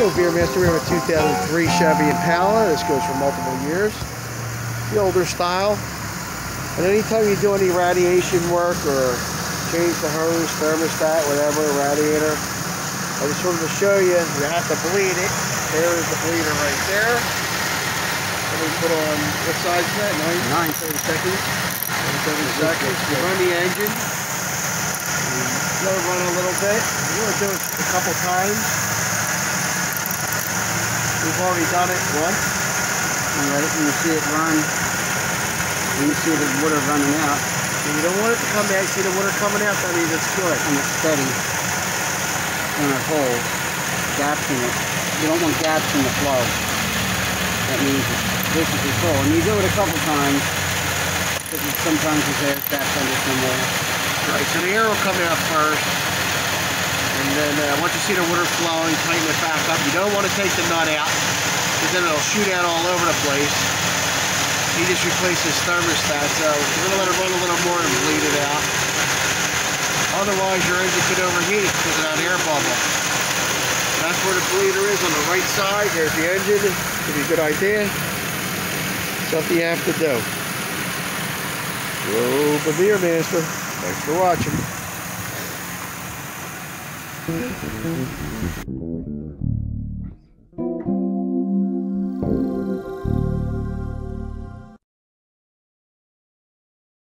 Joe Beermaster. We have a 2003 Chevy Impala. This goes for multiple years. The older style. And anytime you do any radiation work or change the hose, thermostat, whatever, radiator, I just wanted to show you, you have to bleed it. There is the bleeder right there. Let me put on, what size is that? 9? 9, 30 seconds. 30 seconds. You run the engine. Let it run a little bit. You want to do it a couple times. We've already done it once. And let it, you see it run. And you see the water running out. And you don't want it to come back. See the water coming out, that means it's good. And it's steady. In a hole. Gaps in it. You don't want gaps in the flow. That means it's basically full. And you do it a couple times. Because sometimes there's air gaps under somewhere. Right, so the air will come out first. And then uh, once you see the water flowing, tighten it back up. You don't want to take the nut out, because then it'll shoot out all over the place. He just replaced his thermostat, so you're going to let it run a little more and bleed it out. Otherwise, your engine could overheat because of that air bubble. That's where the bleeder is on the right side. There's the engine. Give you a good idea. Something you have to do. Joe Beermaster. Thanks for watching. Thank you.